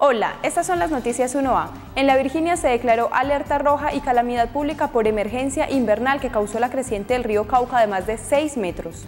Hola, estas son las noticias 1A. En la Virginia se declaró alerta roja y calamidad pública por emergencia invernal que causó la creciente del río Cauca de más de 6 metros.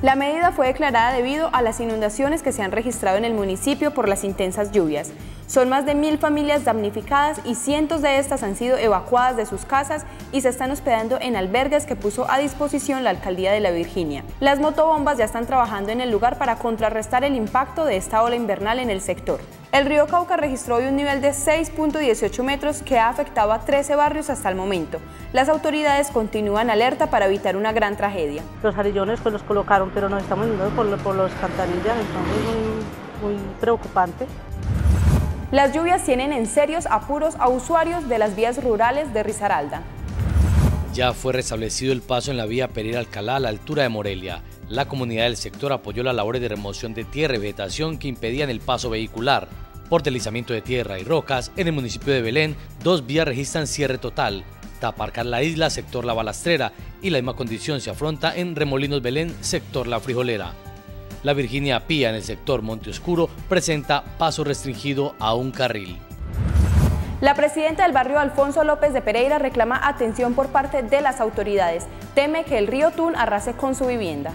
La medida fue declarada debido a las inundaciones que se han registrado en el municipio por las intensas lluvias. Son más de mil familias damnificadas y cientos de estas han sido evacuadas de sus casas y se están hospedando en albergues que puso a disposición la alcaldía de la Virginia. Las motobombas ya están trabajando en el lugar para contrarrestar el impacto de esta ola invernal en el sector. El río Cauca registró hoy un nivel de 6.18 metros que ha afectado a 13 barrios hasta el momento. Las autoridades continúan alerta para evitar una gran tragedia. Los arillones pues los colocaron, pero nos estamos yendo por, por los cantanillas, entonces muy, muy preocupante. Las lluvias tienen en serios apuros a usuarios de las vías rurales de Risaralda. Ya fue restablecido el paso en la vía Pereira-Alcalá a la altura de Morelia. La comunidad del sector apoyó las labores de remoción de tierra y vegetación que impedían el paso vehicular. Por deslizamiento de tierra y rocas, en el municipio de Belén, dos vías registran cierre total. Taparcar la isla, sector La Balastrera, y la misma condición se afronta en Remolinos Belén, sector La Frijolera. La Virginia Pía, en el sector Monte Oscuro, presenta paso restringido a un carril. La presidenta del barrio Alfonso López de Pereira reclama atención por parte de las autoridades. Teme que el río Tun arrase con su vivienda.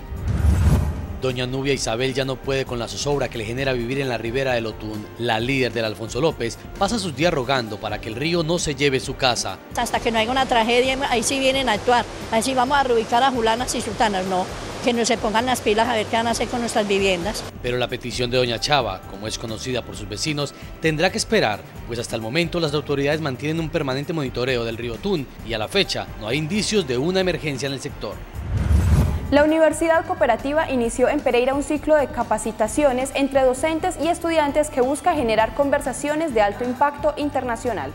Doña Nubia Isabel ya no puede con la zozobra que le genera vivir en la ribera del Otún. La líder del Alfonso López pasa sus días rogando para que el río no se lleve su casa. Hasta que no haya una tragedia, ahí sí vienen a actuar. Ahí sí vamos a reubicar a Julanas y Sultanas. No, que no se pongan las pilas a ver qué van a hacer con nuestras viviendas. Pero la petición de Doña Chava, como es conocida por sus vecinos, tendrá que esperar, pues hasta el momento las autoridades mantienen un permanente monitoreo del río Tún y a la fecha no hay indicios de una emergencia en el sector. La Universidad Cooperativa inició en Pereira un ciclo de capacitaciones entre docentes y estudiantes que busca generar conversaciones de alto impacto internacional.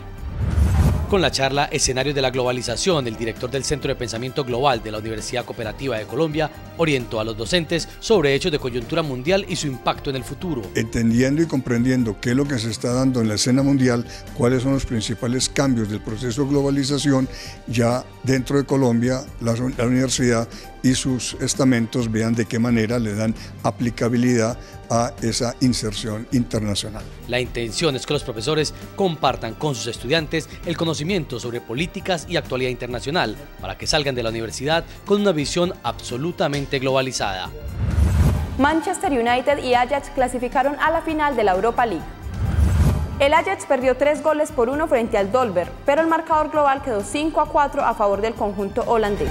Con la charla Escenarios de la Globalización, el director del Centro de Pensamiento Global de la Universidad Cooperativa de Colombia orientó a los docentes sobre hechos de coyuntura mundial y su impacto en el futuro. Entendiendo y comprendiendo qué es lo que se está dando en la escena mundial, cuáles son los principales cambios del proceso de globalización, ya dentro de Colombia la, la universidad y sus estamentos vean de qué manera le dan aplicabilidad a esa inserción internacional. La intención es que los profesores compartan con sus estudiantes el conocimiento sobre políticas y actualidad internacional para que salgan de la universidad con una visión absolutamente globalizada. Manchester United y Ajax clasificaron a la final de la Europa League. El Ajax perdió tres goles por uno frente al Dolber, pero el marcador global quedó 5 a 4 a favor del conjunto holandés.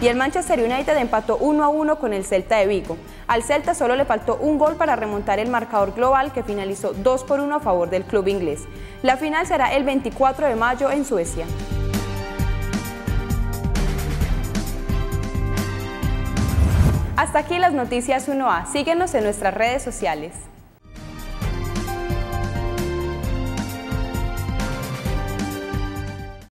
Y el Manchester United empató 1 a 1 con el Celta de Vigo. Al Celta solo le faltó un gol para remontar el marcador global que finalizó 2 por 1 a favor del club inglés. La final será el 24 de mayo en Suecia. Hasta aquí las noticias 1A. Síguenos en nuestras redes sociales.